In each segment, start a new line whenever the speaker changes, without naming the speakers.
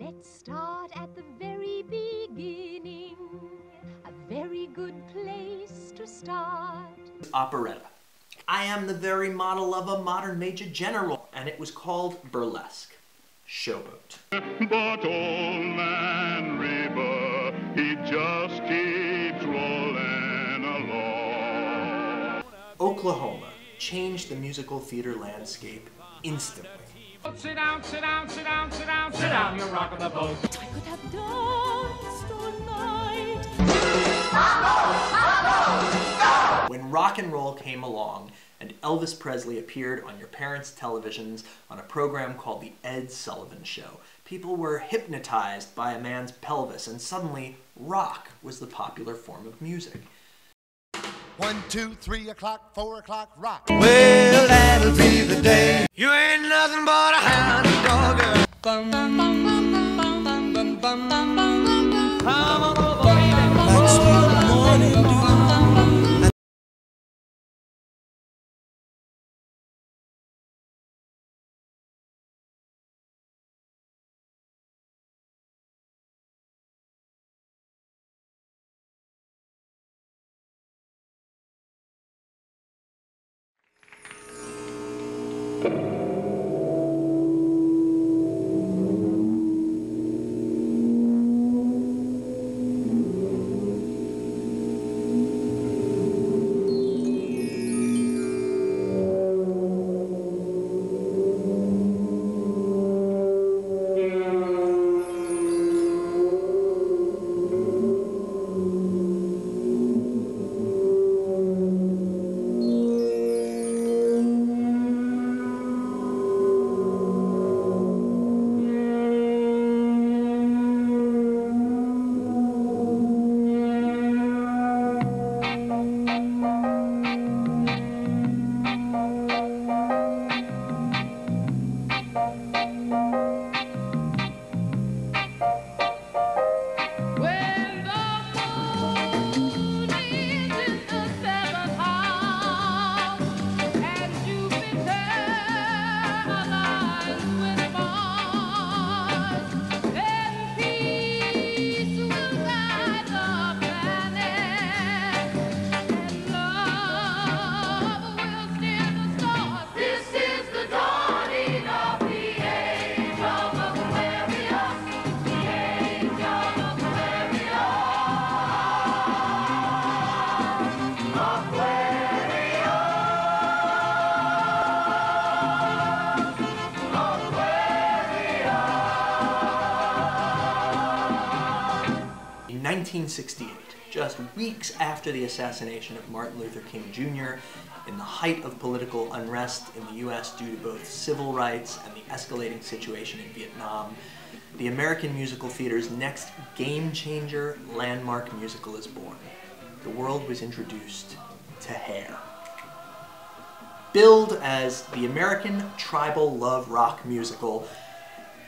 Let's start at the very beginning. A very good place to start.
Operetta. I am the very model of a modern major general, and it was called burlesque. Showboat.
But old man River, he just keeps rolling along.
Oklahoma changed the musical theater landscape instantly.
Sit down, sit down, sit down, sit down, sit down, you're rocking the boat.
I could have danced all night.
When rock and roll came along and Elvis Presley appeared on your parents' televisions on a program called The Ed Sullivan Show, people were hypnotized by a man's pelvis and suddenly rock was the popular form of music.
One, two, three o'clock, four o'clock, rock.
Well, that'll be the day.
You ain't nothing but a hound dog.
Bum, bum, bum, bum, bum, bum, bum, bum, bum, bum. Come on over, baby. That's what the morning dew.
っ
て。1968, just weeks after the assassination of Martin Luther King Jr., in the height of political unrest in the US due to both civil rights and the escalating situation in Vietnam, the American musical theater's next game changer landmark musical is born. The world was introduced to Hair. Billed as the American Tribal Love Rock Musical,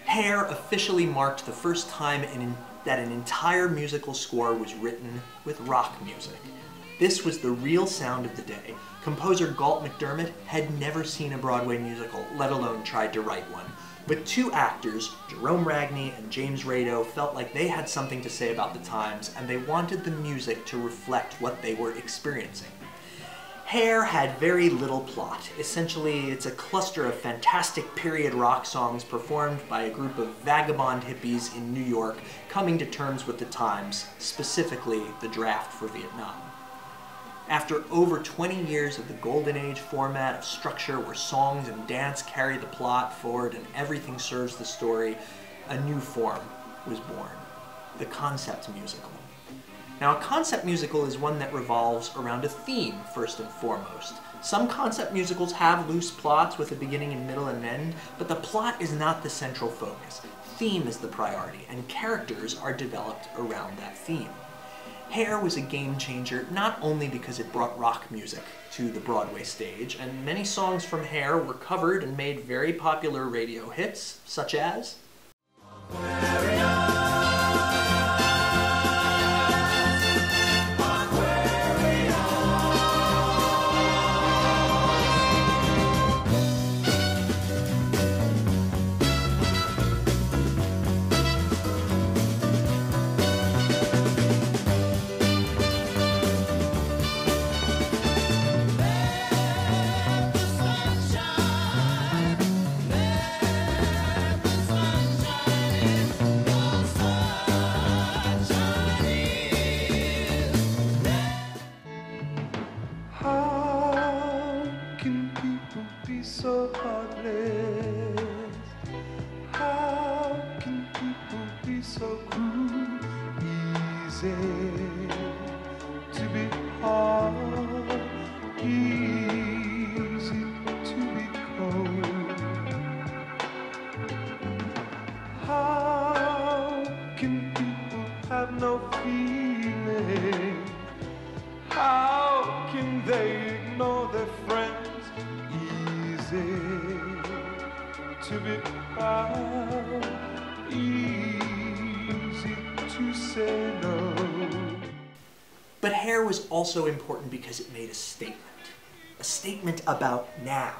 Hair officially marked the first time an that an entire musical score was written with rock music. This was the real sound of the day. Composer Galt MacDermot had never seen a Broadway musical, let alone tried to write one. But two actors, Gerome Ragni and James Rado, felt like they had something to say about the times and they wanted the music to reflect what they were experiencing. Hair had very little plot. Essentially, it's a cluster of fantastic period rock songs performed by a group of vagabond hippies in New York coming to terms with the times, specifically the draft for Vietnam. After over 20 years of the golden age format of structure where songs and dance carry the plot forward and everything serves the story, a new form was born the concept musical. Now, a concept musical is one that revolves around a theme, first and foremost. Some concept musicals have loose plots with a beginning and middle and end, but the plot is not the central focus. Theme is the priority, and characters are developed around that theme. Hair was a game changer not only because it brought rock music to the Broadway stage, and many songs from Hair were covered and made very popular radio hits, such as say no. But hair was also important because it made a statement. A statement about now.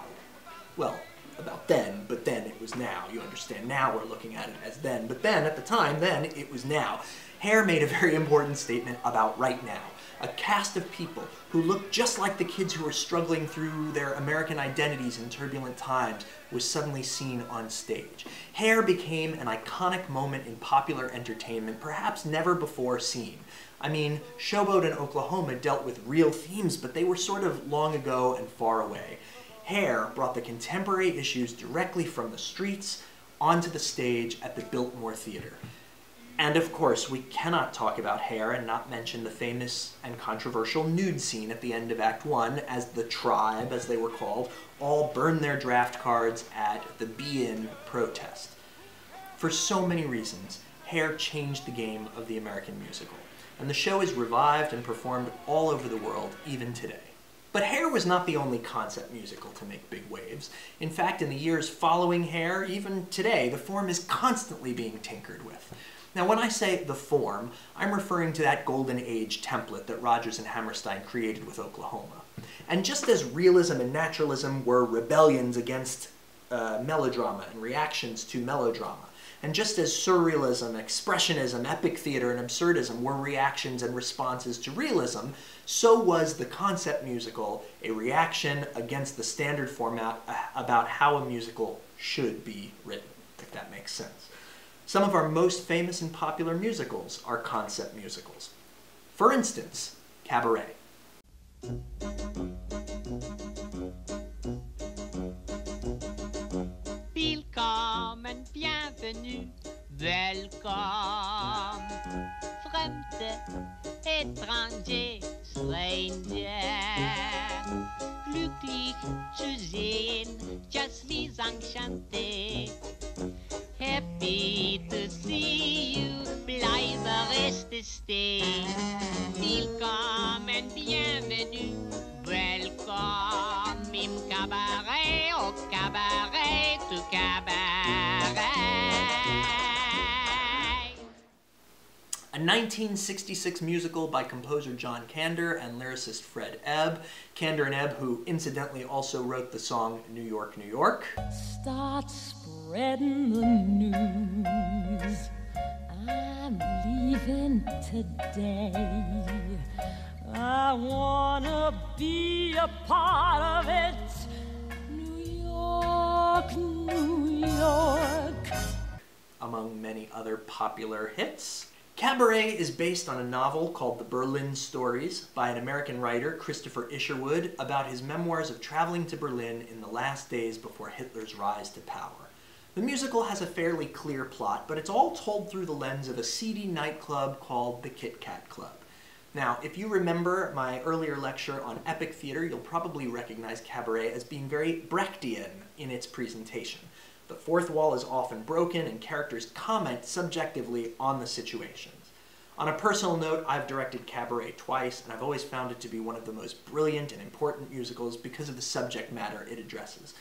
Well, about then, but then it was now. You understand, now we're looking at it as then, but then, at the time, then, it was now. Hair made a very important statement about right now. A cast of people who looked just like the kids who were struggling through their American identities in turbulent times was suddenly seen on stage. Hair became an iconic moment in popular entertainment, perhaps never before seen. I mean, Showboat in Oklahoma dealt with real themes, but they were sort of long ago and far away. Hair brought the contemporary issues directly from the streets onto the stage at the Biltmore Theater. And of course, we cannot talk about Hair and not mention the famous and controversial nude scene at the end of Act 1 as the tribe, as they were called, all burn their draft cards at the Be In protest. For so many reasons, Hair changed the game of the American musical, and the show is revived and performed all over the world, even today. But Hair was not the only concept musical to make big waves. In fact, in the years following Hair, even today, the form is constantly being tinkered with. Now, when I say the form, I'm referring to that golden age template that Rodgers and Hammerstein created with Oklahoma. And just as realism and naturalism were rebellions against uh, melodrama and reactions to melodrama, and just as surrealism, expressionism, epic theater, and absurdism were reactions and responses to realism, so was the concept musical a reaction against the standard format uh, about how a musical should be written, if that makes sense. Some of our most famous and popular musicals are concept musicals. For instance, Cabaret.
Willkommen, bienvenue, welcome. Fremde, étranger, stranger. Glücklich zu sehen, just enchanté. Happy to see you, bleibe reste stay. Willkommen, bienvenue, welcome im cabaret, au cabaret, to cabaret.
A 1966 musical by composer John Kander and lyricist Fred Ebb. Kander and Ebb, who incidentally also wrote the song New York, New York.
Start spreading the news. I'm leaving today. I wanna be a part of it. New York, New York.
among many other popular hits. Cabaret is based on a novel called The Berlin Stories by an American writer, Christopher Isherwood, about his memoirs of traveling to Berlin in the last days before Hitler's rise to power. The musical has a fairly clear plot, but it's all told through the lens of a seedy nightclub called the Kit Kat Club. Now, if you remember my earlier lecture on epic theater, you'll probably recognize Cabaret as being very Brechtian in its presentation. The fourth wall is often broken, and characters comment subjectively on the situations. On a personal note, I've directed Cabaret twice, and I've always found it to be one of the most brilliant and important musicals because of the subject matter it addresses.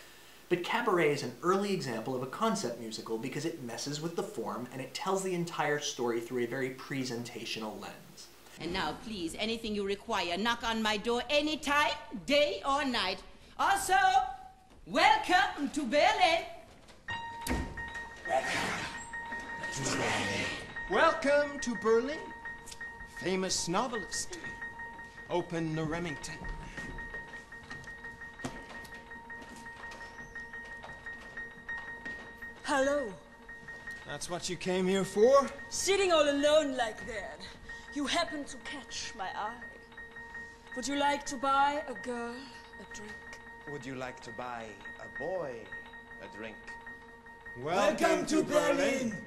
But Cabaret is an early example of a concept musical because it messes with the form and it tells the entire story through a very presentational lens.
And now, please, anything you require, knock on my door anytime, day or night. Also, welcome to Berlin.
Welcome to Berlin. Famous novelist. Open the Remington.
Hello.
That's what you came here for?
Sitting all alone like that, you happen to catch my eye. Would you like to buy a girl a drink?
Would you like to buy a boy a drink?
Welcome to Berlin.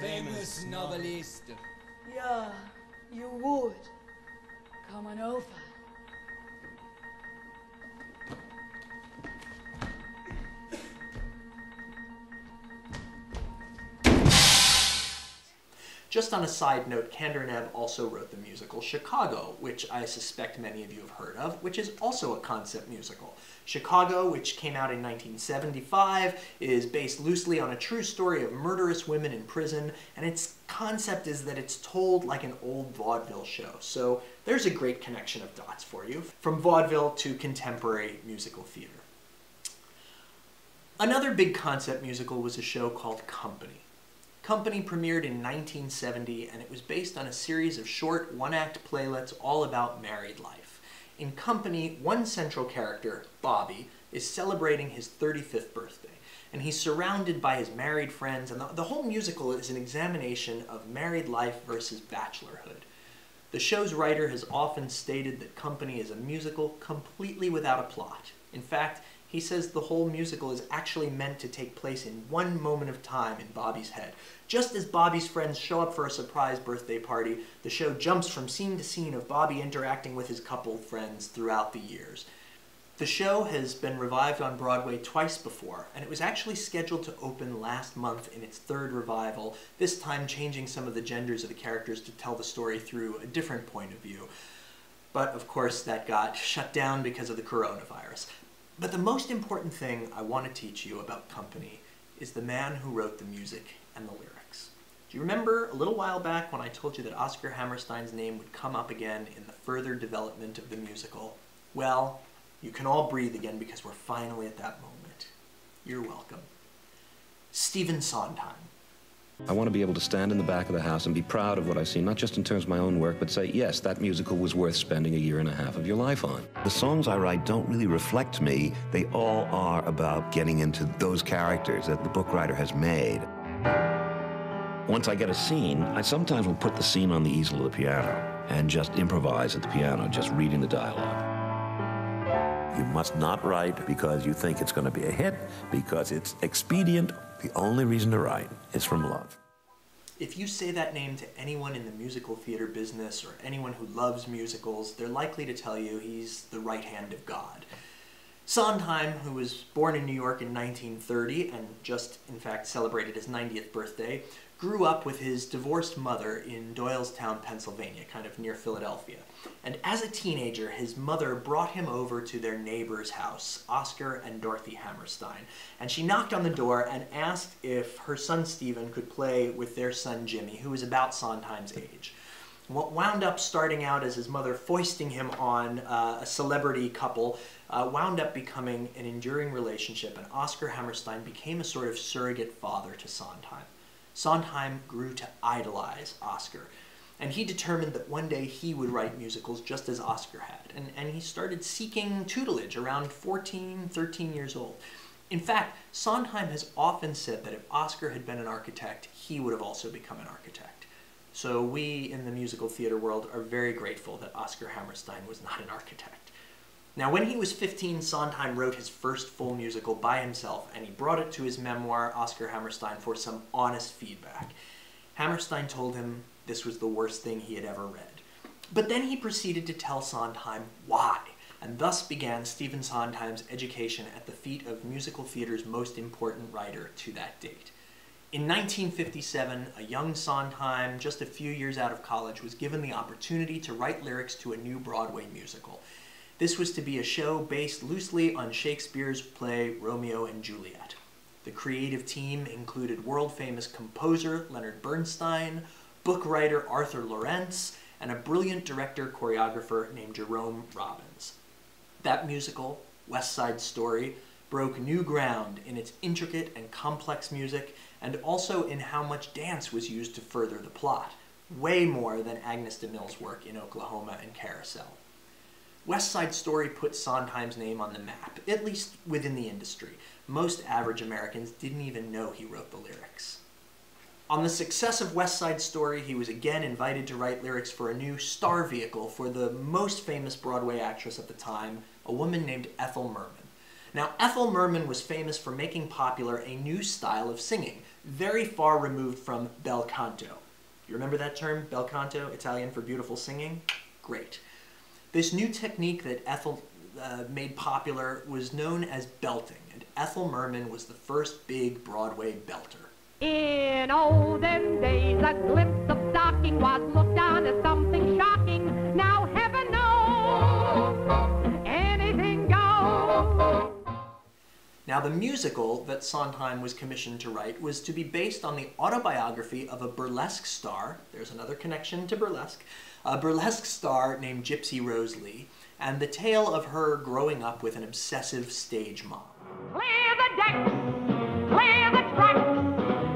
Famous novelist.
Yeah, you would. Come on over.
Just on a side note, Kander and Ebb also wrote the musical Chicago, which I suspect many of you have heard of, which is also a concept musical. Chicago, which came out in 1975, is based loosely on a true story of murderous women in prison, and its concept is that it's told like an old vaudeville show. So there's a great connection of dots for you, from vaudeville to contemporary musical theater. Another big concept musical was a show called Company. Company premiered in 1970, and it was based on a series of short one-act playlets all about married life. In Company, one central character, Bobby, is celebrating his 35th birthday, and he's surrounded by his married friends, and the, the whole musical is an examination of married life versus bachelorhood. The show's writer has often stated that Company is a musical completely without a plot. In fact, he says the whole musical is actually meant to take place in one moment of time in Bobby's head. Just as Bobby's friends show up for a surprise birthday party, the show jumps from scene to scene of Bobby interacting with his couple friends throughout the years. The show has been revived on Broadway twice before, and it was actually scheduled to open last month in its third revival, this time changing some of the genders of the characters to tell the story through a different point of view. But of course, that got shut down because of the coronavirus. But the most important thing I want to teach you about Company is the man who wrote the music and the lyrics. Do you remember a little while back when I told you that Oscar Hammerstein's name would come up again in the further development of the musical? Well, you can all breathe again because we're finally at that moment. You're welcome. Stephen Sondheim.
I want to be able to stand in the back of the house and be proud of what I've seen, not just in terms of my own work, but say, yes, that musical was worth spending a year and a half of your life on.
The songs I write don't really reflect me. They all are about getting into those characters that the book writer has made.
Once I get a scene, I sometimes will put the scene on the easel of the piano and just improvise at the piano, just reading the dialogue.
You must not write because you think it's going to be a hit, because it's expedient. The only reason to write is from love.
If you say that name to anyone in the musical theater business or anyone who loves musicals, they're likely to tell you he's the right hand of God. Sondheim, who was born in New York in 1930 and just, in fact, celebrated his 90th birthday, grew up with his divorced mother in Doylestown, Pennsylvania, kind of near Philadelphia. And as a teenager, his mother brought him over to their neighbor's house, Oscar and Dorothy Hammerstein. And she knocked on the door and asked if her son Stephen could play with their son Jimmy, who was about Sondheim's age. What wound up starting out as his mother foisting him on uh, a celebrity couple uh, wound up becoming an enduring relationship, and Oscar Hammerstein became a sort of surrogate father to Sondheim. Sondheim grew to idolize Oscar, and he determined that one day he would write musicals just as Oscar had, and, and he started seeking tutelage around 14, 13 years old. In fact, Sondheim has often said that if Oscar had been an architect, he would have also become an architect. So we in the musical theater world are very grateful that Oscar Hammerstein was not an architect. Now, when he was 15, Sondheim wrote his first full musical by himself, and he brought it to his memoir, Oscar Hammerstein, for some honest feedback. Hammerstein told him this was the worst thing he had ever read. But then he proceeded to tell Sondheim why, and thus began Stephen Sondheim's education at the feet of musical theater's most important writer to that date. In 1957, a young Sondheim, just a few years out of college, was given the opportunity to write lyrics to a new Broadway musical. This was to be a show based loosely on Shakespeare's play Romeo and Juliet. The creative team included world-famous composer Leonard Bernstein, book writer Arthur Laurents, and a brilliant director-choreographer named Jerome Robbins. That musical, West Side Story, broke new ground in its intricate and complex music and also in how much dance was used to further the plot, way more than Agnes de Mille's work in Oklahoma and Carousel. West Side Story put Sondheim's name on the map, at least within the industry. Most average Americans didn't even know he wrote the lyrics. On the success of West Side Story, he was again invited to write lyrics for a new star vehicle for the most famous Broadway actress at the time, a woman named Ethel Merman. Now, Ethel Merman was famous for making popular a new style of singing, very far removed from bel canto. You remember that term, bel canto, Italian for beautiful singing? Great. This new technique that Ethel uh, made popular was known as belting, and Ethel Merman was the first big Broadway belter.
In olden days, a glimpse of stocking was looked on as something shocking. Now heaven knows, anything goes.
Now, the musical that Sondheim was commissioned to write was to be based on the autobiography of a burlesque star. There's another connection to burlesque. A burlesque star named Gypsy Rose Lee, and the tale of her growing up with an obsessive stage mom.
Clear the decks, clear the tracks.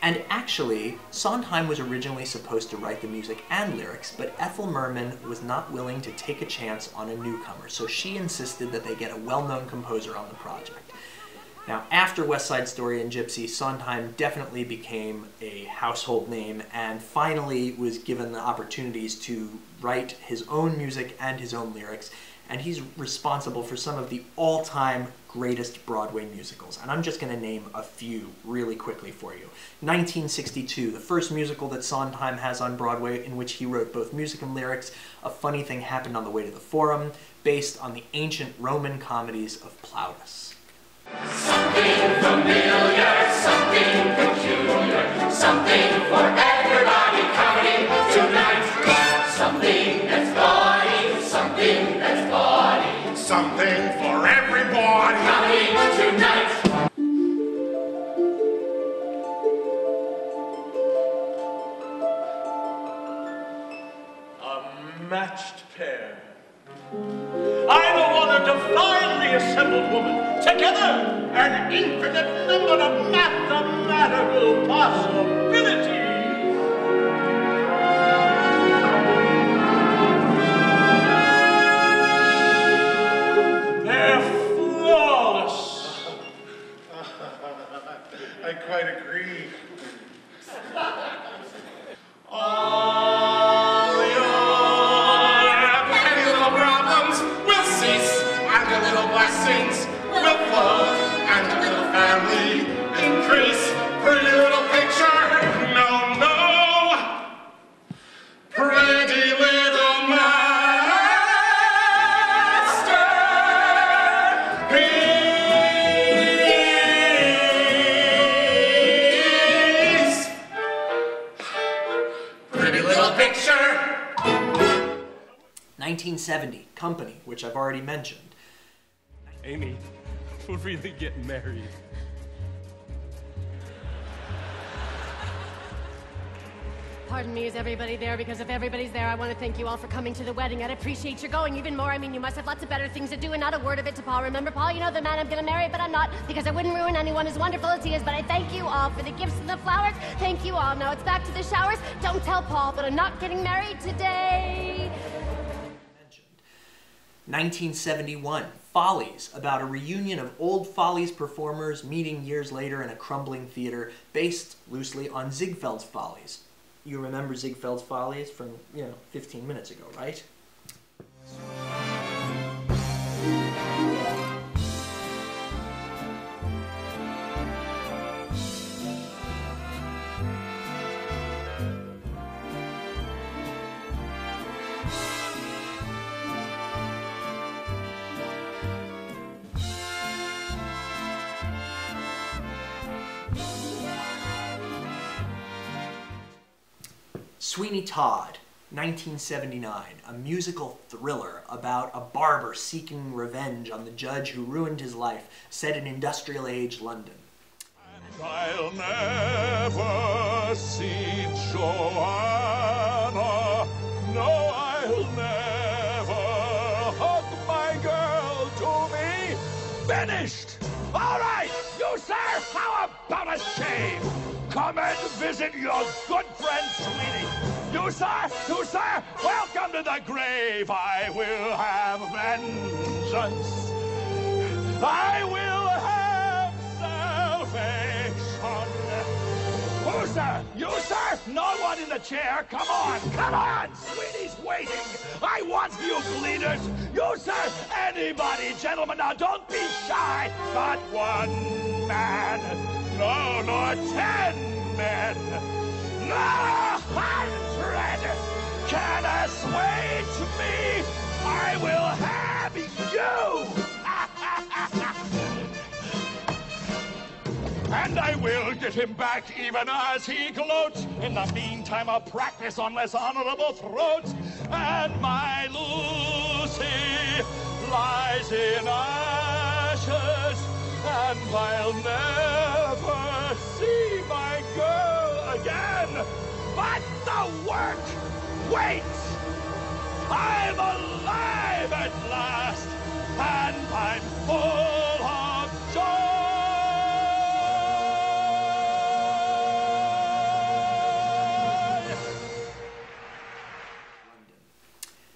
And actually, Sondheim was originally supposed to write the music and lyrics, but Ethel Merman was not willing to take a chance on a newcomer, so she insisted that they get a well-known composer on the project. Now, after West Side Story and Gypsy, Sondheim definitely became a household name and finally was given the opportunities to write his own music and his own lyrics, and he's responsible for some of the all-time greatest Broadway musicals. And I'm just going to name a few really quickly for you. 1962, the first musical that Sondheim has on Broadway in which he wrote both music and lyrics, A Funny Thing Happened on the Way to the Forum, based on the ancient Roman comedies of Plautus.
Something familiar, something peculiar, something for everybody tonight. Something
A matched pair. I'm a one the assembled woman. Together, an infinite number of mathematical possibilities. They're flawless.
I quite agree.
All
1970, Company, which I've already mentioned.
Amy, we're really getting married.
Pardon me, is everybody there? Because if everybody's there, I want to thank you all for coming to the wedding. I'd appreciate your going even more. I mean, you must have lots of better things to do, and not a word of it to Paul. Remember, Paul, you know the man I'm going to marry, but I'm not, because I wouldn't ruin anyone as wonderful as he is. But I thank you all for the gifts and the flowers. Thank you all. Now it's back to the showers. Don't tell Paul, but I'm not getting married today.
1971, Follies, about a reunion of old Follies performers meeting years later in a crumbling theater based loosely on Ziegfeld's Follies. You remember Ziegfeld's Follies from, you know, 15 minutes ago, right? Sweeney Todd, 1979, a musical thriller about a barber seeking revenge on the judge who ruined his life, set in industrial age London.
And I'll never see Joanna. No, I'll never hug my girl to me. Finished! All right, you sir, how about a shave? Come and visit your good friend Sweeney. You sir, you sir, welcome to the grave. I will have vengeance. I will have salvation. Who sir! You, sir! No one in the chair! Come on! Come on! Sweeney's waiting! I want you bleeders! You, sir! Anybody, gentlemen, now don't be shy! Not one man! No, nor ten men! Not a hundred! Can assuage me! I will have you! And I will get him back even as he gloats. In the meantime, I'll practice on less honorable throats. And my Lucy lies in ashes. And I'll never see my girl again. But the work waits. I'm alive at last. And I'm full of joy.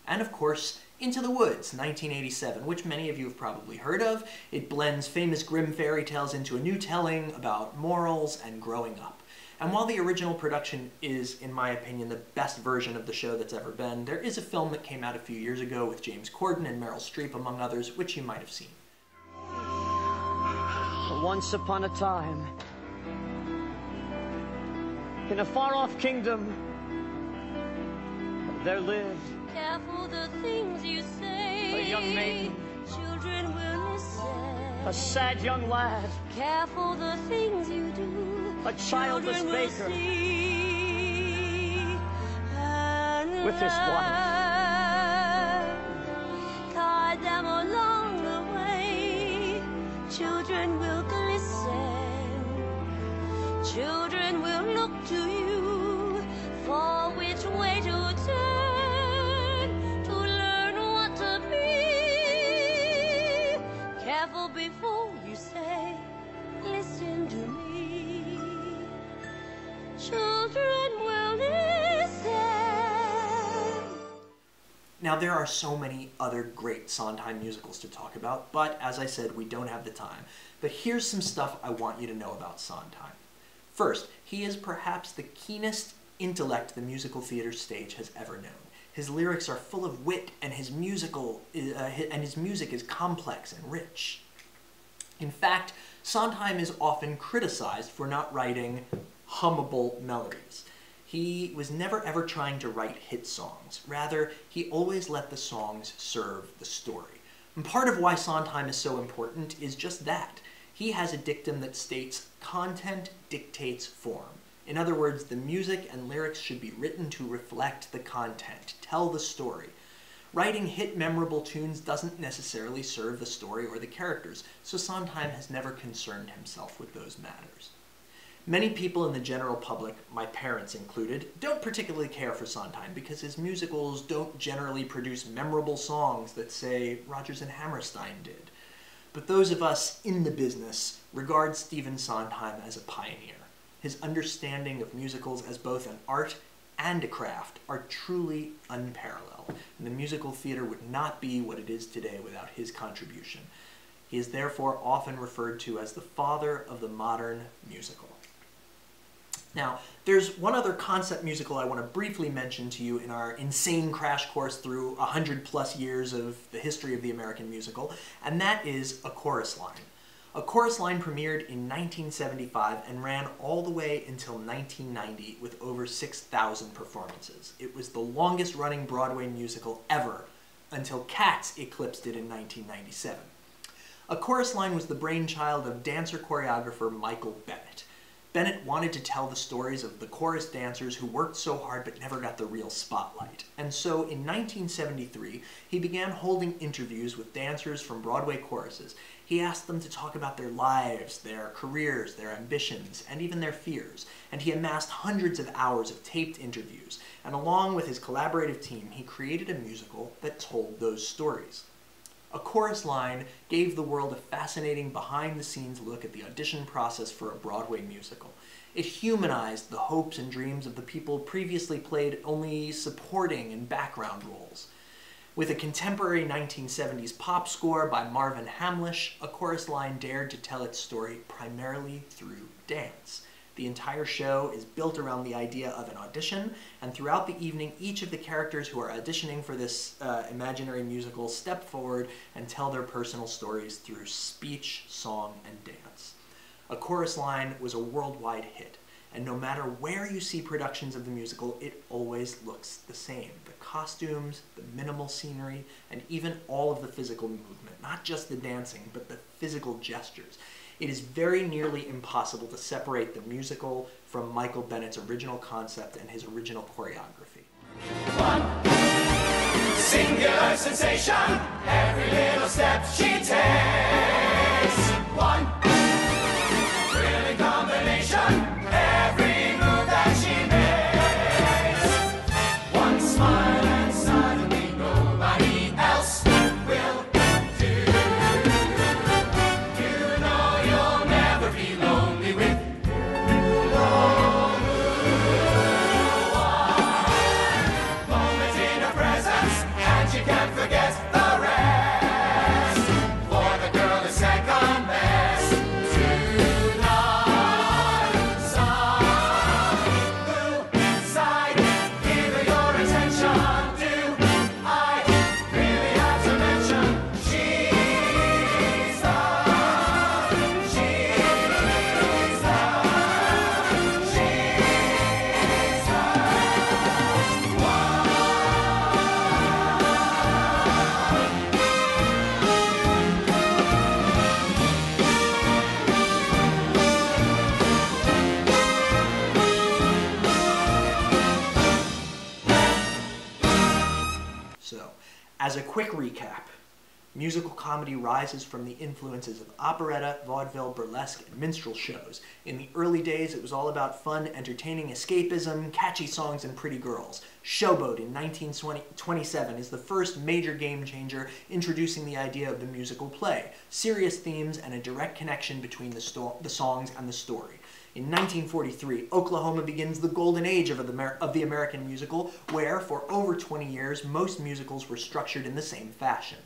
And of course, Into the Woods, 1987, which many of you have probably heard of. It blends famous Grimm fairy tales into a new telling about morals and growing up. And while the original production is, in my opinion, the best version of the show that's ever been, there is a film that came out a few years ago with James Corden and Meryl Streep, among others, which you might have seen.
Once upon a time, in a far off kingdom, there lived
Careful the things you say.
a young maiden,
Children will listen.
a sad young lad,
Careful the things you do.
a childless
Children will
baker with his wife.
Guide them along the way. Children will glisten. Children
Now, there are so many other great Sondheim musicals to talk about, but as I said, we don't have the time. But here's some stuff I want you to know about Sondheim. First, he is perhaps the keenest intellect the musical theater stage has ever known. His lyrics are full of wit, and his musical uh, and his music is complex and rich. In fact, Sondheim is often criticized for not writing hummable melodies. He was never ever trying to write hit songs. Rather, he always let the songs serve the story. And part of why Sondheim is so important is just that. He has a dictum that states content dictates form. In other words, the music and lyrics should be written to reflect the content, tell the story. Writing hit memorable tunes doesn't necessarily serve the story or the characters, so Sondheim has never concerned himself with those matters. Many people in the general public, my parents included, don't particularly care for Sondheim because his musicals don't generally produce memorable songs that, say, Rodgers and Hammerstein did. But those of us in the business regard Stephen Sondheim as a pioneer. His understanding of musicals as both an art and a craft are truly unparalleled, and the musical theater would not be what it is today without his contribution. He is therefore often referred to as the father of the modern musical. Now, there's one other concept musical I want to briefly mention to you in our insane crash course through 100 plus years of the history of the American musical, and that is A Chorus Line. A Chorus Line premiered in 1975 and ran all the way until 1990 with over 6,000 performances. It was the longest running Broadway musical ever until Cats eclipsed it in 1997. A Chorus Line was the brainchild of dancer choreographer Michael Bennett. Bennett wanted to tell the stories of the chorus dancers who worked so hard but never got the real spotlight. And so in 1973, he began holding interviews with dancers from Broadway choruses. He asked them to talk about their lives, their careers, their ambitions, and even their fears. And he amassed hundreds of hours of taped interviews. And along with his collaborative team, he created a musical that told those stories. A chorus line gave the world a fascinating behind the scenes look at the audition process for a Broadway musical. It humanized the hopes and dreams of the people previously played only supporting and background roles. With a contemporary 1970s pop score by Marvin Hamlisch, A Chorus Line dared to tell its story primarily through dance. The entire show is built around the idea of an audition, and throughout the evening, each of the characters who are auditioning for this uh, imaginary musical step forward and tell their personal stories through speech, song, and dance. A Chorus Line was a worldwide hit, and no matter where you see productions of the musical, it always looks the same. The costumes, the minimal scenery, and even all of the physical movement, not just the dancing, but the physical gestures. It is very nearly impossible to separate the musical from Michael Bennett's original concept and his original choreography.
Singular sensation, every little step she takes.
Comedy rises from the influences of operetta, vaudeville, burlesque, and minstrel shows. In the early days, it was all about fun, entertaining escapism, catchy songs, and pretty girls. Showboat in 1927 is the first major game changer, introducing the idea of the musical play, serious themes, and a direct connection between the, the songs and the story. In 1943, Oklahoma begins the golden age of the, Amer- of the American musical, where, for over 20 years, most musicals were structured in the same fashion.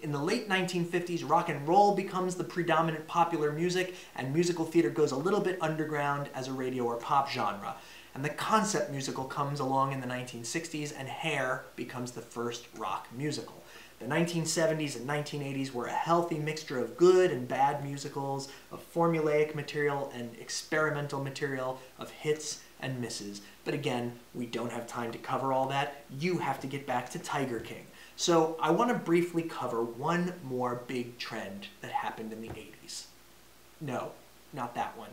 In the late 1950s, rock and roll becomes the predominant popular music, and musical theater goes a little bit underground as a radio or pop genre. And the concept musical comes along in the 1960s, and Hair becomes the first rock musical. The 1970s and 1980s were a healthy mixture of good and bad musicals, of formulaic material and experimental material, of hits and misses. But again, we don't have time to cover all that. You have to get back to Tiger King. So I want to briefly cover one more big trend that happened in the 80s. No, not that one.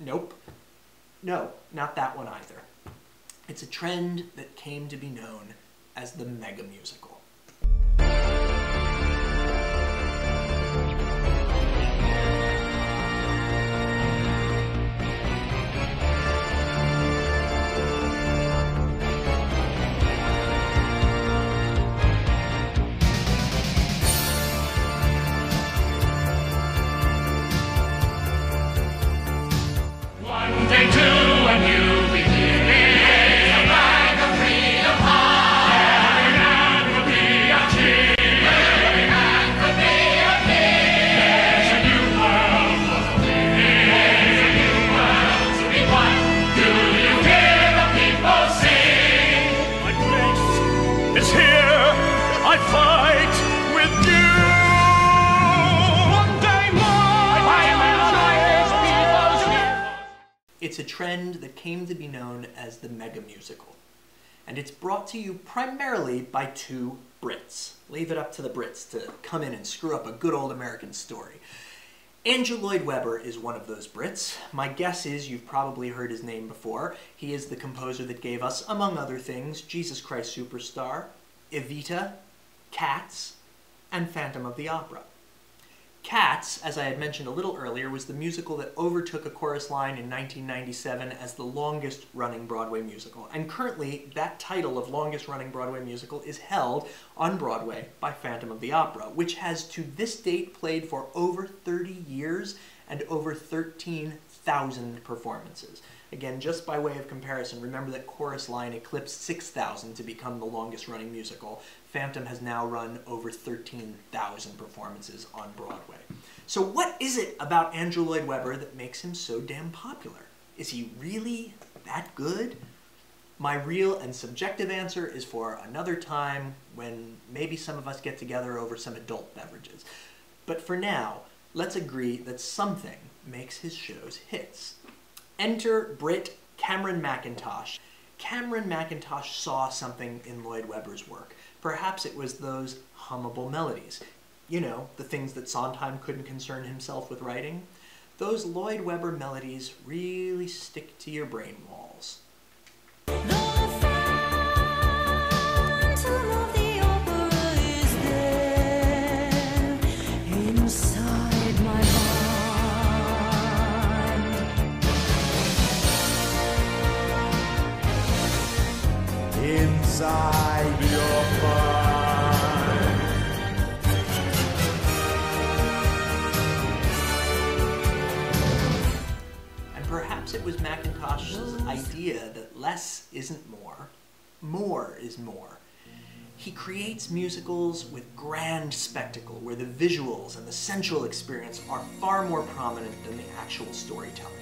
Nope. No, not that one either. It's a trend that came to be known as the mega musical. Trend that came to be known as the mega musical. And it's brought to you primarily by two Brits. Leave it up to the Brits to come in and screw up a good old American story. Andrew Lloyd Webber is one of those Brits. My guess is you've probably heard his name before. He is the composer that gave us, among other things, Jesus Christ Superstar, Evita, Cats, and Phantom of the Opera. Cats, as I had mentioned a little earlier, was the musical that overtook A Chorus Line in 1997 as the longest running Broadway musical. And currently, that title of longest running Broadway musical is held on Broadway by Phantom of the Opera, which has to this date played for over 30 years and over 13,000 performances. Again, just by way of comparison, remember that Chorus Line eclipsed 6,000 to become the longest running musical. Phantom has now run over 13,000 performances on Broadway. So, what is it about Andrew Lloyd Webber that makes him so damn popular? Is he really that good? My real and subjective answer is for another time when maybe some of us get together over some adult beverages. But for now, let's agree that something makes his shows hits. Enter Brit Cameron McIntosh. Cameron McIntosh saw something in Lloyd Webber's work. Perhaps it was those hummable melodies. You know, the things that Sondheim couldn't concern himself with writing. Those Lloyd Webber melodies really stick to your brain walls. Idea that less isn't more, more is more. He creates musicals with grand spectacle where the visuals and the sensual experience are far more prominent than the actual storytelling.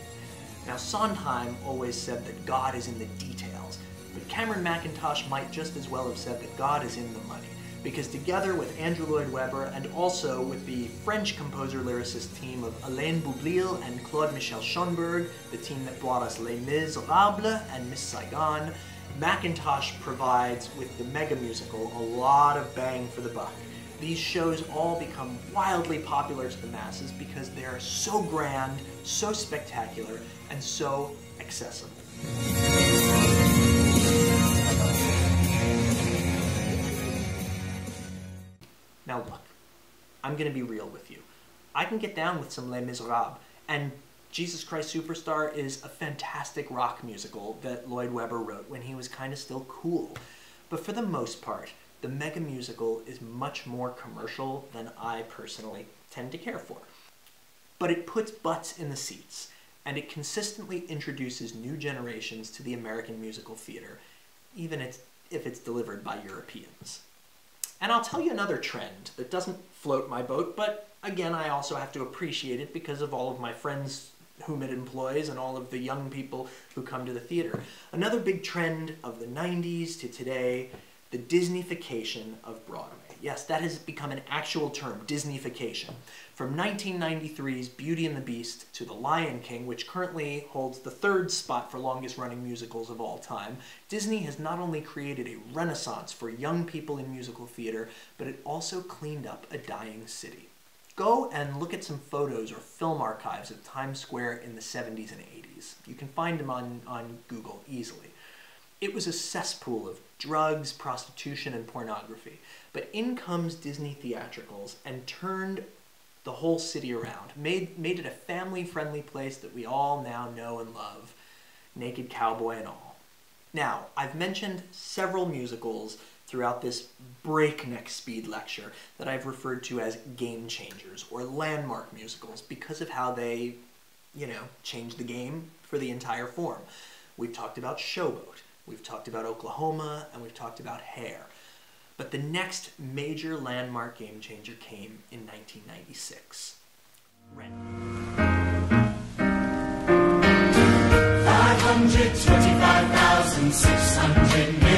Now, Sondheim always said that God is in the details, but Cameron McIntosh might just as well have said that God is in the money, because together with Andrew Lloyd Webber and also with the French composer-lyricist team of Alain Boublil and Claude Michel Schoenberg, the team that brought us Les Miserables and Miss Saigon, Macintosh provides with the mega musical a lot of bang for the buck. These shows all become wildly popular to the masses because they are so grand, so spectacular, and so accessible. Now look, I'm gonna be real with you. I can get down with some Les Miserables, and Jesus Christ Superstar is a fantastic rock musical that Lloyd Webber wrote when he was kind of still cool. But for the most part, the mega musical is much more commercial than I personally tend to care for. But it puts butts in the seats, and it consistently introduces new generations to the American musical theater, even if it's delivered by Europeans. And I'll tell you another trend that doesn't float my boat, but again, I also have to appreciate it because of all of my friends whom it employs and all of the young people who come to the theater. Another big trend of the 90s to today, the Disneyfication of Broadway. Yes, that has become an actual term, Disneyfication. From 1993's Beauty and the Beast to The Lion King, which currently holds the third spot for longest running musicals of all time, Disney has not only created a renaissance for young people in musical theater, but it also cleaned up a dying city. Go and look at some photos or film archives of Times Square in the 70s and 80s. You can find them on, on Google easily. It was a cesspool of drugs, prostitution, and pornography. But in comes Disney Theatricals and turned the whole city around, made, made it a family-friendly place that we all now know and love, Naked Cowboy and all. Now, I've mentioned several musicals throughout this breakneck speed lecture that I've referred to as game changers or landmark musicals because of how they, you know, change the game for the entire form. We've talked about Showboat, we've talked about Oklahoma, and we've talked about Hair. But the next major landmark game changer came in 1996. Rent.
525,600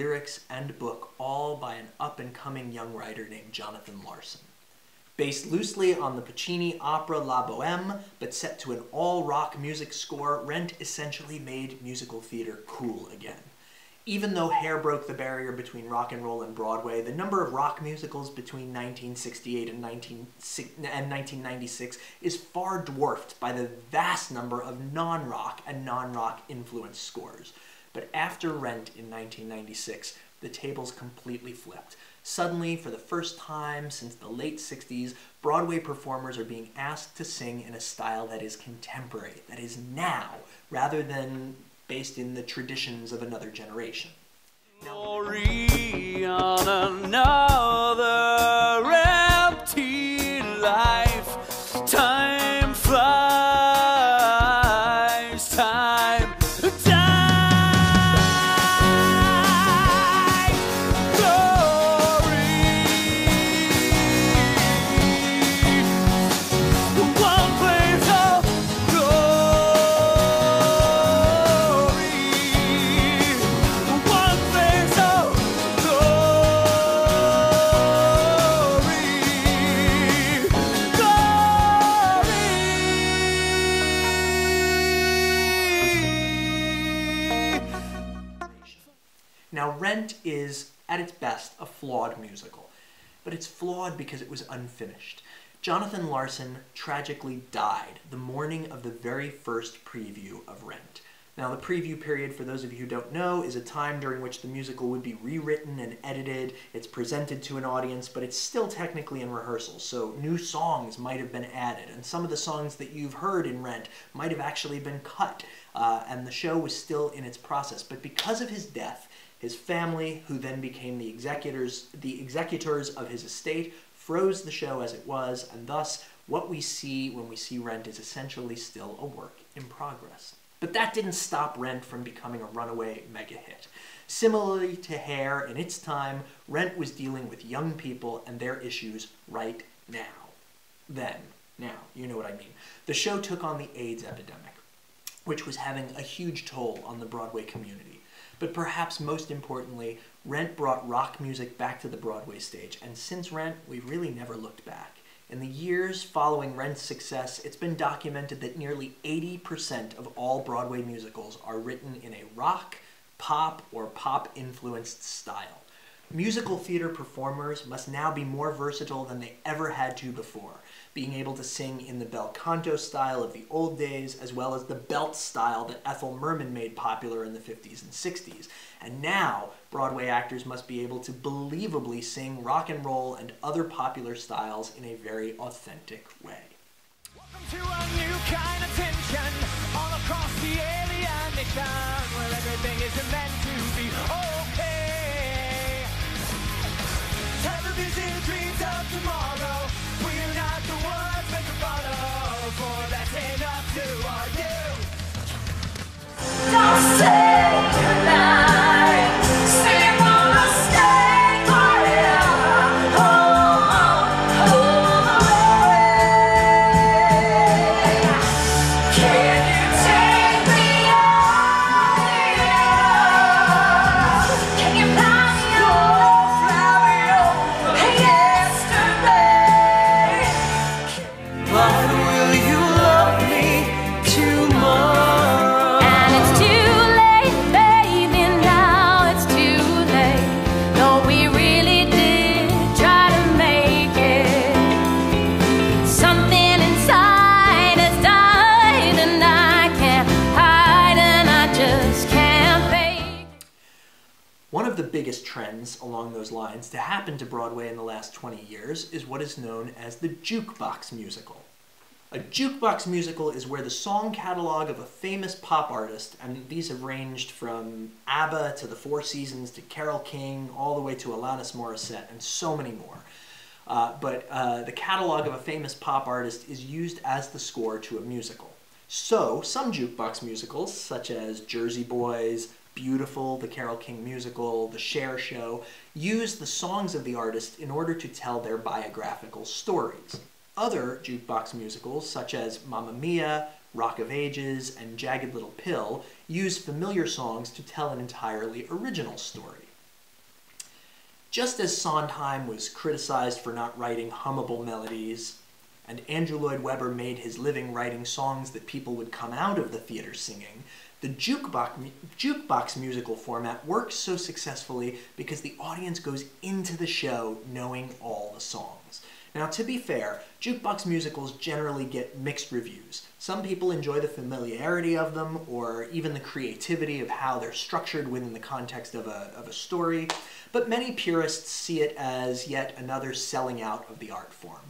lyrics, and book, all by an up-and-coming young writer named Jonathan Larson. Based loosely on the Puccini opera La Boheme, but set to an all-rock music score, Rent essentially made musical theater cool again. Even though Hair broke the barrier between rock and roll and Broadway, the number of rock musicals between 1968 and, 19, and 1996 is far dwarfed by the vast number of non-rock and non-rock influenced scores. But after Rent in 1996, the tables completely flipped. Suddenly, for the first time since the late 60s, Broadway performers are being asked to sing in a style that is contemporary, that is now, rather than based in the traditions of another generation.
Glory
flawed musical, but it's flawed because it was unfinished. Jonathan Larson tragically died the morning of the very first preview of Rent. Now, the preview period, for those of you who don't know, is a time during which the musical would be rewritten and edited. It's presented to an audience, but it's still technically in rehearsal, so new songs might have been added, and some of the songs that you've heard in Rent might have actually been cut, uh, and the show was still in its process. But because of his death, his family, who then became the executors, the executors of his estate, froze the show as it was, and thus what we see when we see Rent is essentially still a work in progress. But that didn't stop Rent from becoming a runaway mega hit. Similarly to Hair in its time, Rent was dealing with young people and their issues right now. Then, now, you know what I mean. The show took on the AIDS epidemic, which was having a huge toll on the Broadway community. But perhaps most importantly, Rent brought rock music back to the Broadway stage, and since Rent, we've really never looked back. In the years following Rent's success, it's been documented that nearly 80% of all Broadway musicals are written in a rock, pop, or pop influenced style. Musical theater performers must now be more versatile than they ever had to before, being able to sing in the bel canto style of the old days, as well as the belt style that Ethel Merman made popular in the 50s and 60s. And now, Broadway actors must be able to believably sing rock and roll and other popular styles in a very authentic way.
to a new kind of tension all across the alien nation where everything is meant to be okay. Television dreams of tomorrow.
Trends along those lines to happen to Broadway in the last 20 years is what is known as the jukebox musical. A jukebox musical is where the song catalog of a famous pop artist, and these have ranged from ABBA to the Four Seasons to Carole King, all the way to Alanis Morissette, and so many more. Uh, but uh, the catalog of a famous pop artist is used as the score to a musical. So, some jukebox musicals, such as Jersey Boys, Beautiful, the Carole King musical, The Cher Show, use the songs of the artist in order to tell their biographical stories. Other jukebox musicals, such as Mamma Mia, Rock of Ages, and Jagged Little Pill use familiar songs to tell an entirely original story. Just as Sondheim was criticized for not writing hummable melodies, and Andrew Lloyd Webber made his living writing songs that people would come out of the theater singing, the jukebox, jukebox musical format works so successfully because the audience goes into the show knowing all the songs. Now, to be fair, jukebox musicals generally get mixed reviews. Some people enjoy the familiarity of them or even the creativity of how they're structured within the context of a, of a story, but many purists see it as yet another selling out of the art form.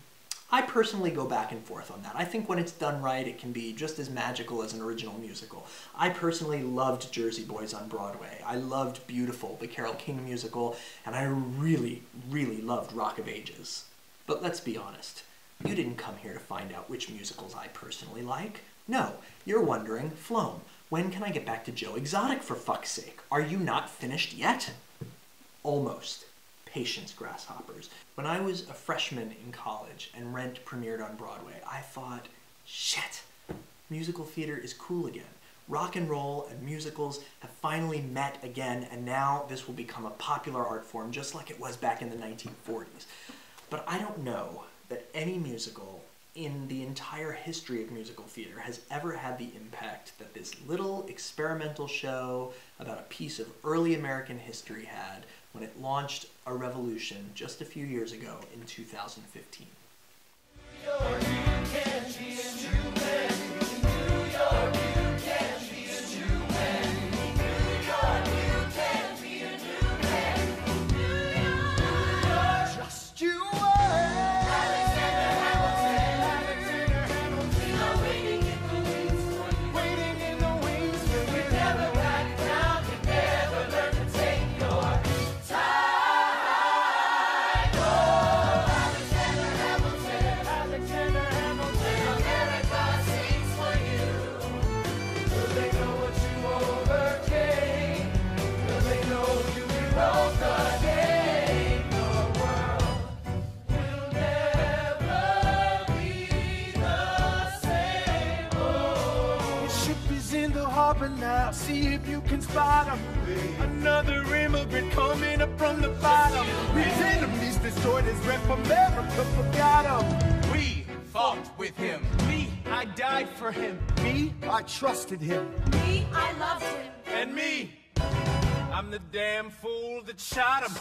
I personally go back and forth on that. I think when it's done right, it can be just as magical as an original musical. I personally loved Jersey Boys on Broadway. I loved Beautiful, the Carole King musical, and I really, really loved Rock of Ages. But let's be honest, you didn't come here to find out which musicals I personally like. No, you're wondering, Floam, when can I get back to Joe Exotic for fuck's sake? Are you not finished yet? Almost. Patience, grasshoppers. When I was a freshman in college and Rent premiered on Broadway, I thought, shit, musical theater is cool again. Rock and roll and musicals have finally met again, and now this will become a popular art form just like it was back in the 1940s. But I don't know that any musical in the entire history of musical theater has ever had the impact that this little experimental show about a piece of early American history had when it launched a revolution just a few years ago in 2015.
See if you can spot him. Another immigrant coming up from the bottom. His enemies destroyed his rep. America forgot him. We fought with him. Me, I died for him. Me, I trusted him.
Me, I loved him.
And me, I'm the damn fool that shot him.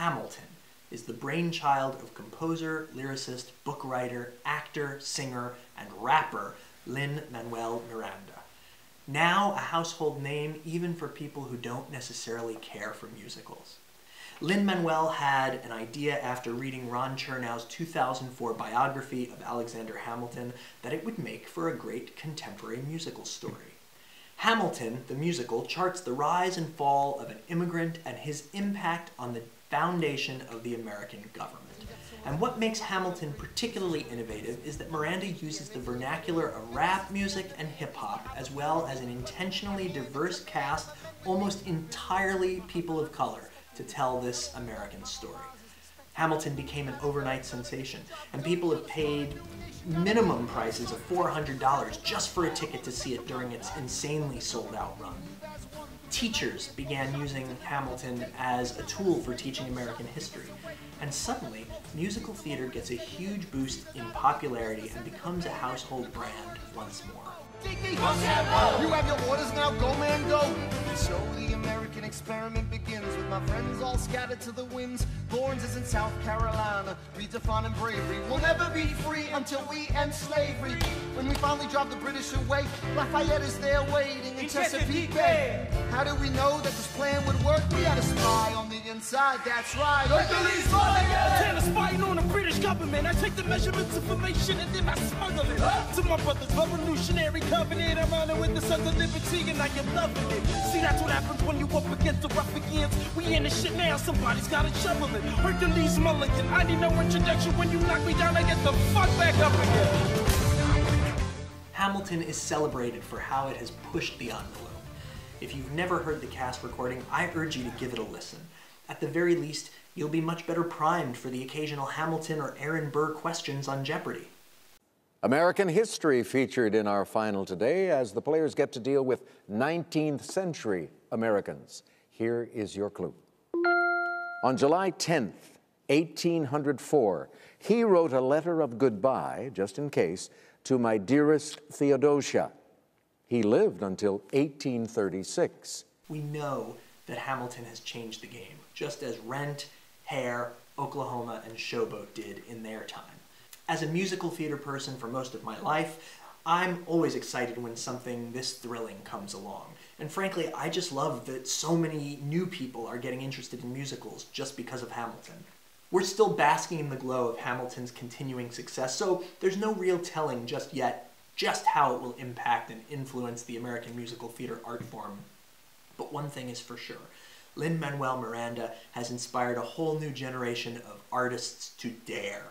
Hamilton
is the brainchild of composer, lyricist, book writer, actor, singer, and rapper Lin Manuel Miranda. Now a household name even for people who don't necessarily care for musicals. Lin Manuel had an idea after reading Ron Chernow's 2004 biography of Alexander Hamilton that it would make for a great contemporary musical story. Hamilton, the musical, charts the rise and fall of an immigrant and his impact on the foundation of the American government. And what makes Hamilton particularly innovative is that Miranda uses the vernacular of rap music and hip hop, as well as an intentionally diverse cast, almost entirely people of color, to tell this American story. Hamilton became an overnight sensation, and people have paid minimum prices of $400 just for a ticket to see it during its insanely sold out run. Teachers began using Hamilton as a tool for teaching American history, and suddenly, musical theater gets a huge boost in popularity and becomes a household brand once more.
You have your orders now, go man, go. So the American experiment begins with my friends all scattered to the winds. Lawrence is in South Carolina, redefining bravery. We'll never be free until we end slavery. When we finally drive the British away, Lafayette is there waiting in Chesapeake Bay. How did we know that this plan would work? We had a spy on the inside, that's right. Hercules
Montana spying on the British government. I take the measurements of formation and then I smuggle it to my brother's revolutionary covenant. I'm with the sons of liberty and loving it. See, that's what happens when you up against the ruffians. We in the shit now, somebody's gotta shovel. Hercules Mulligan, I need no introduction. When you knock me down, I get the fuck back up again.
Hamilton is celebrated for how it has pushed the envelope. If you've never heard the cast recording, I urge you to give it a listen. At the very least, you'll be much better primed for the occasional Hamilton or Aaron Burr questions on Jeopardy!
American history featured in our final today as the players get to deal with 19th century Americans. Here is your clue. On July 10th, 1804, he wrote a letter of goodbye, just in case, to my dearest Theodosia. He lived until 1836.
We know that Hamilton has changed the game, just as Rent, Hair, Oklahoma, and Showboat did in their time. As a musical theater person for most of my life, I'm always excited when something this thrilling comes along. And frankly, I just love that so many new people are getting interested in musicals just because of Hamilton. We're still basking in the glow of Hamilton's continuing success, so there's no real telling just yet just how it will impact and influence the American musical theater art form. But one thing is for sure. Lin-Manuel Miranda has inspired a whole new generation of artists to dare,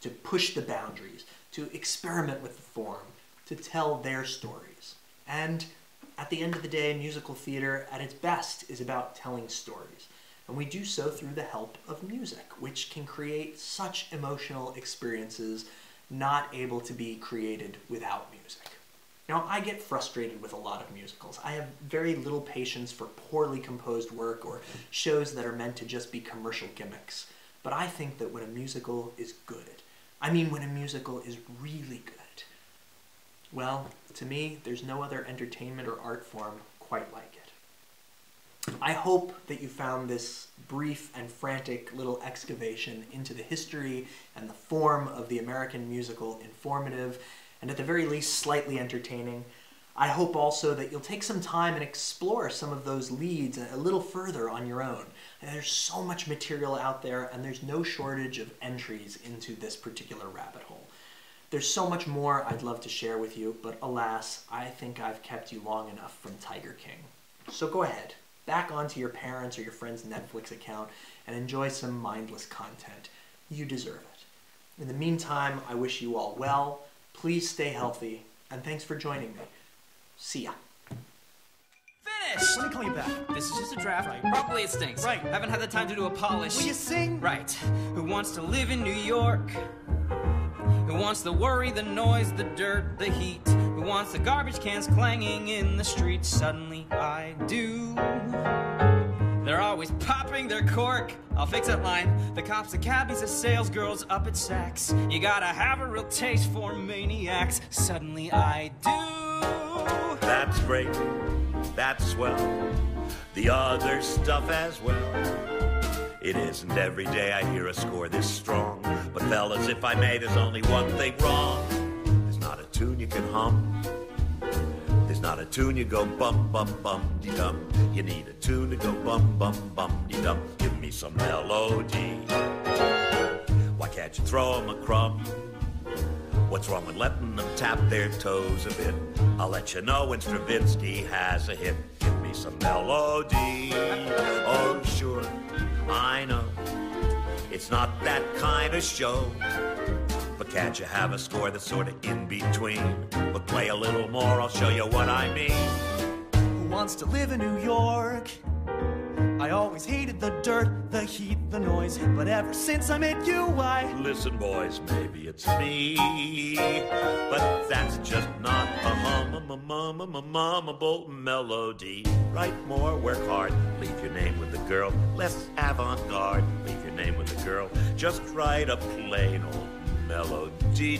to push the boundaries, to experiment with the form, to tell their stories. And at the end of the day, musical theater at its best is about telling stories. And we do so through the help of music, which can create such emotional experiences not able to be created without music. Now, I get frustrated with a lot of musicals. I have very little patience for poorly composed work or shows that are meant to just be commercial gimmicks. But I think that when a musical is good, I mean when a musical is really good, well, to me, there's no other entertainment or art form quite like it. I hope that you found this brief and frantic little excavation into the history and the form of the American musical informative and at the very least slightly entertaining. I hope also that you'll take some time and explore some of those leads a little further on your own. There's so much material out there and there's no shortage of entries into this particular rabbit hole. There's so much more I'd love to share with you, but alas, I think I've kept you long enough from Tiger King. So go ahead, back onto your parents' or your friend's Netflix account and enjoy some mindless content. You deserve it. In the meantime, I wish you all well. Please stay healthy, and thanks for joining me. See ya.
Finished!
Let me call you back.
This is just a draft.
Right.
Probably it stinks.
Right.
Haven't had the time to do a polish.
Will you sing?
Right. Who wants to live in New York? Who wants the worry, the noise, the dirt, the heat? Who wants the garbage cans clanging in the street? Suddenly I do. They're always popping their cork. I'll fix that line. The cops, the cabbies, the sales girls up at Saks. You gotta have a real taste for maniacs. Suddenly I do.
That's great. That's swell. The other stuff as well. It isn't every day I hear a score this strong. But fellas, if I may, there's only one thing wrong. There's not a tune you can hum. There's not a tune you go bum bum bum de dum. You need a tune to go bum bum bum de dum. Give me some melody. Why can't you throw throw 'em a crumb? What's wrong with letting them tap their toes a bit? I'll let you know when Stravinsky has a hit. Give me some melody. Oh, sure, I know it's not that kind of show. But can't you have a score that's sort of in between? But play a little more, I'll show you what I mean.
Who wants to live in New York? I always hated the dirt, the heat, the noise. But ever since I met you, I.
Listen, boys, maybe it's me. But that's just not a hummable melody. Write more, work hard, leave your name with the girl. Less avant garde, leave your name with the girl. Just write a plain old melody.